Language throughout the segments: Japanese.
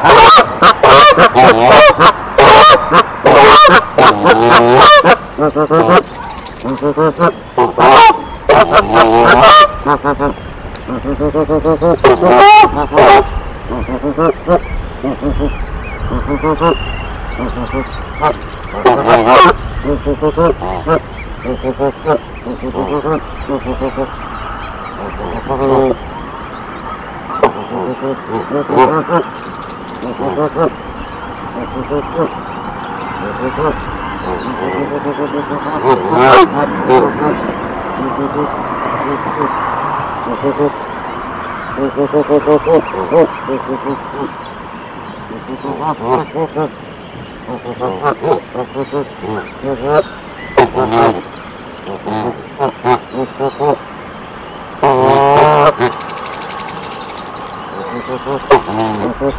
Oh,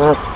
Oh,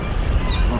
Oh,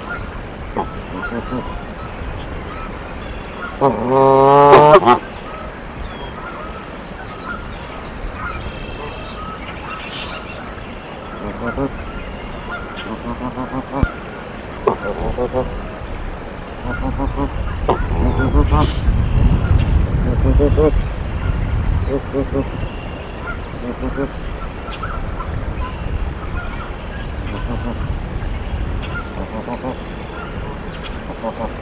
Oh, oh, oh. Oh,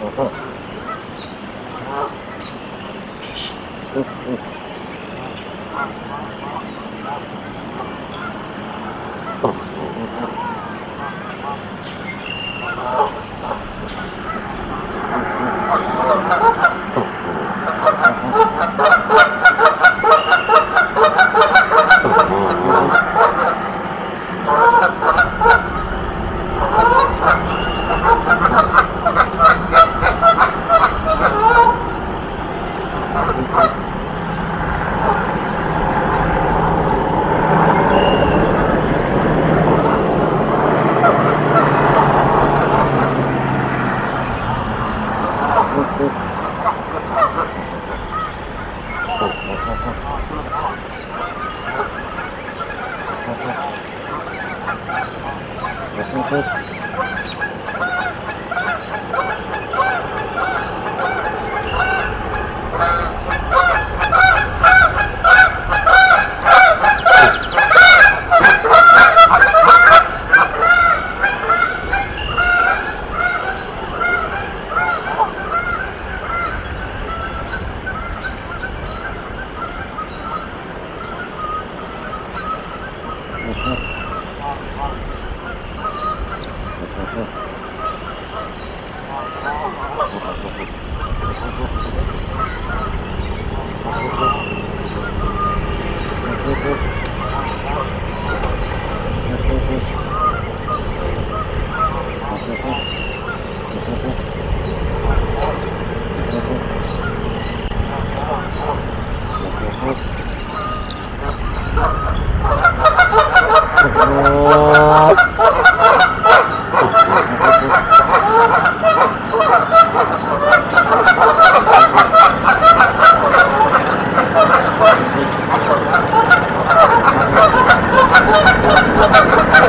うん。Thank you.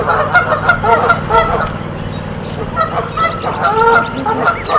Oh, my God.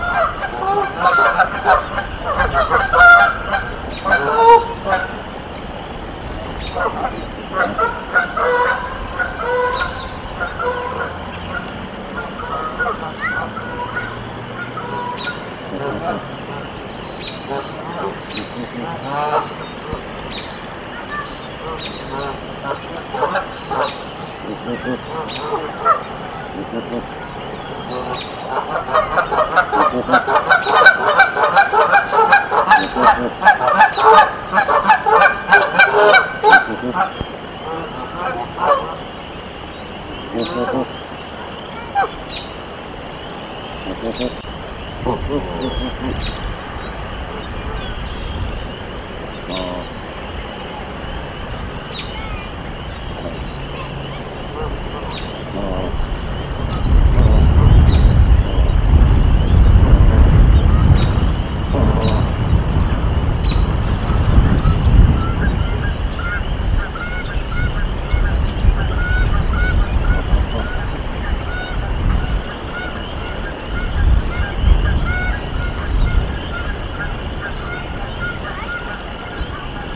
Mm-hmm.